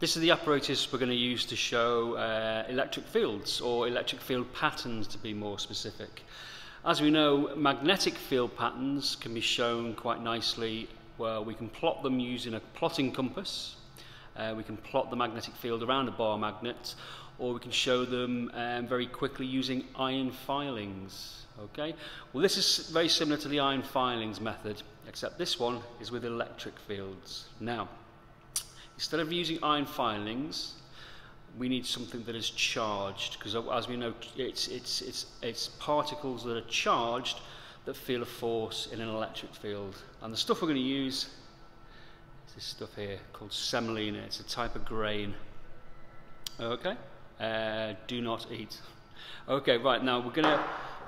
This is the apparatus we're going to use to show uh, electric fields or electric field patterns to be more specific. As we know, magnetic field patterns can be shown quite nicely where we can plot them using a plotting compass. Uh, we can plot the magnetic field around a bar magnet or we can show them um, very quickly using iron filings. Okay, well this is very similar to the iron filings method, except this one is with electric fields. Now, instead of using iron filings, we need something that is charged, because as we know, it's, it's, it's, it's particles that are charged that feel a force in an electric field. And the stuff we're going to use is this stuff here called semolina. It's a type of grain. Okay? Uh, do not eat. Okay, right, now we're going to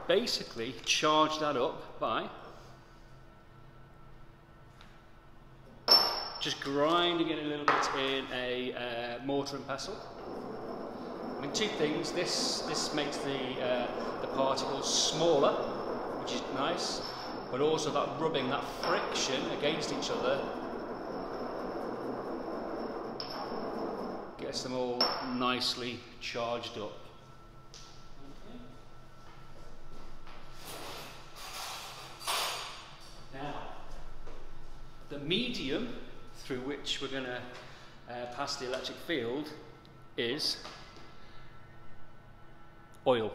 basically charge that up by just grinding it a little bit in a uh, mortar and pestle. I mean, two things. This this makes the uh, the particles smaller, which is nice, but also that rubbing, that friction against each other, gets them all nicely charged up. Now, the medium through which we're going to uh, pass the electric field is oil.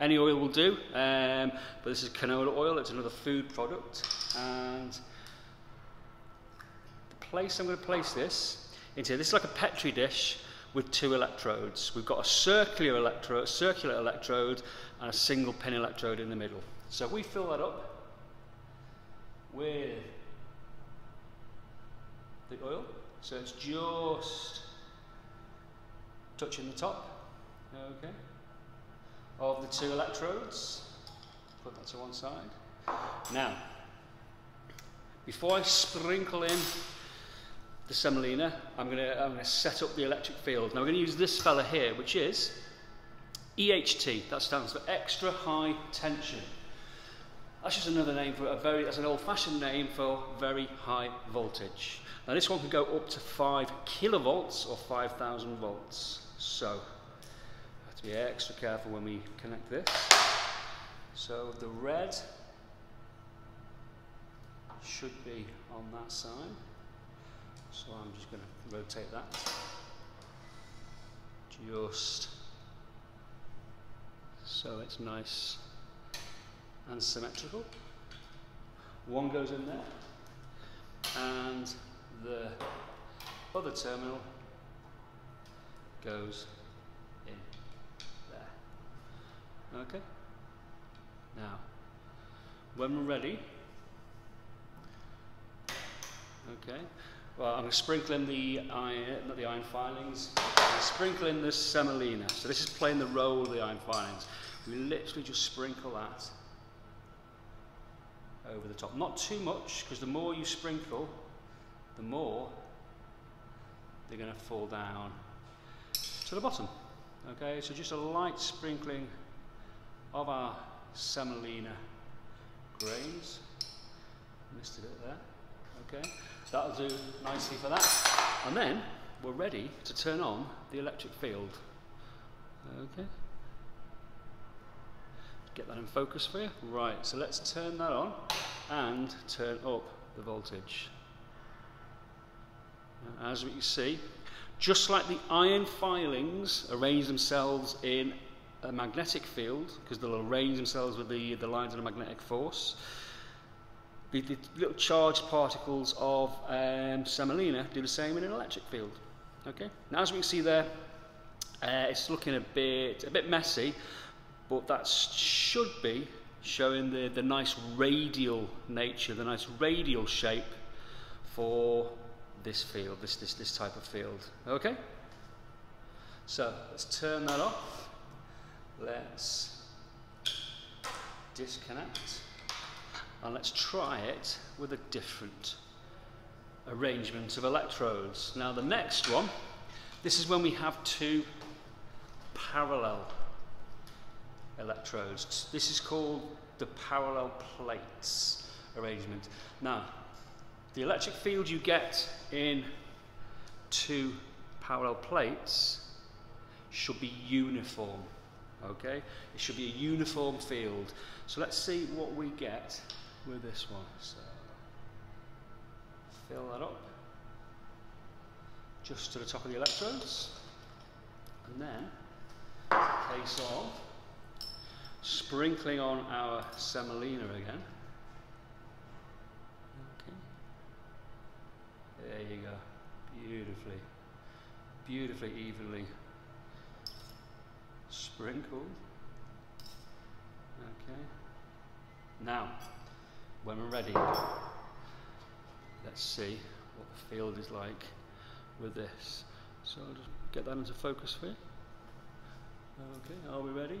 Any oil will do, um, but this is canola oil, it's another food product. And the place I'm going to place this into, this is like a Petri dish with two electrodes. We've got a circular electrode, circular electrode and a single pin electrode in the middle. So we fill that up with the oil. So it's just touching the top, okay, of the two electrodes. Put that to one side. Now, before I sprinkle in the semolina, I'm to I'm to set up the electric field. Now we're to use this fella here, which is EHT. That stands for extra high tension. That's just another name for a very, that's an old-fashioned name for very high voltage. Now this one can go up to 5 kilovolts or 5,000 volts. So, have to be extra careful when we connect this. So the red should be on that side. So I'm just going to rotate that. Just so it's nice and symmetrical. One goes in there, and the other terminal goes in there. Okay? Now, when we're ready, okay, well, I'm going to sprinkle in the iron, not the iron filings, sprinkle in the semolina. So this is playing the role of the iron filings. We literally just sprinkle that over the top. Not too much, because the more you sprinkle, the more they're going to fall down to the bottom. Okay, so just a light sprinkling of our semolina grains. Misted it there. Okay, that'll do nicely for that. And then we're ready to turn on the electric field. Okay. Get that in focus for you. Right, so let's turn that on and turn up the voltage. As we can see, just like the iron filings arrange themselves in a magnetic field, because they'll arrange themselves with the, the lines of a magnetic force, the, the little charged particles of um, semolina do the same in an electric field. Okay. Now, as we can see there, uh, it's looking a bit a bit messy, but that should be showing the, the nice radial nature, the nice radial shape for this field, this, this, this type of field. Okay? So let's turn that off. Let's disconnect. And let's try it with a different arrangement of electrodes. Now the next one, this is when we have two parallel electrodes. This is called the parallel plates arrangement. Now, the electric field you get in two parallel plates should be uniform. Okay? It should be a uniform field. So let's see what we get with this one. So fill that up just to the top of the electrodes. And then, case of sprinkling on our semolina again. Okay. There you go. Beautifully, beautifully evenly sprinkled. Okay. Now, when we're ready, let's see what the field is like with this. So I'll just get that into focus for you. Okay, are we ready?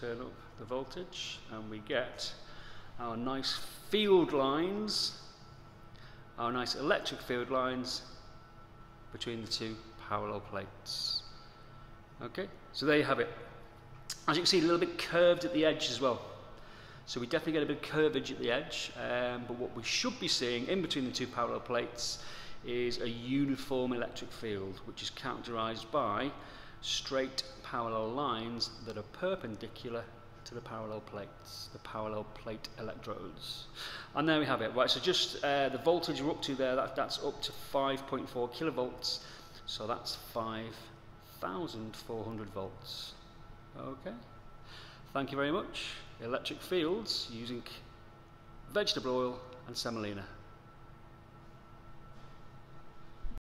Turn up the voltage and we get our nice field lines, our nice electric field lines between the two parallel plates. Okay, so there you have it. As you can see, a little bit curved at the edge as well. So we definitely get a bit of curvage at the edge, um, but what we should be seeing in between the two parallel plates is a uniform electric field, which is characterized by straight parallel lines that are perpendicular to the parallel plates, the parallel plate electrodes. And there we have it. Right, so just uh, the voltage we're up to there, that, that's up to 5.4 kilovolts. So that's 5,400 volts. Okay. Thank you very much. Electric fields using vegetable oil and semolina.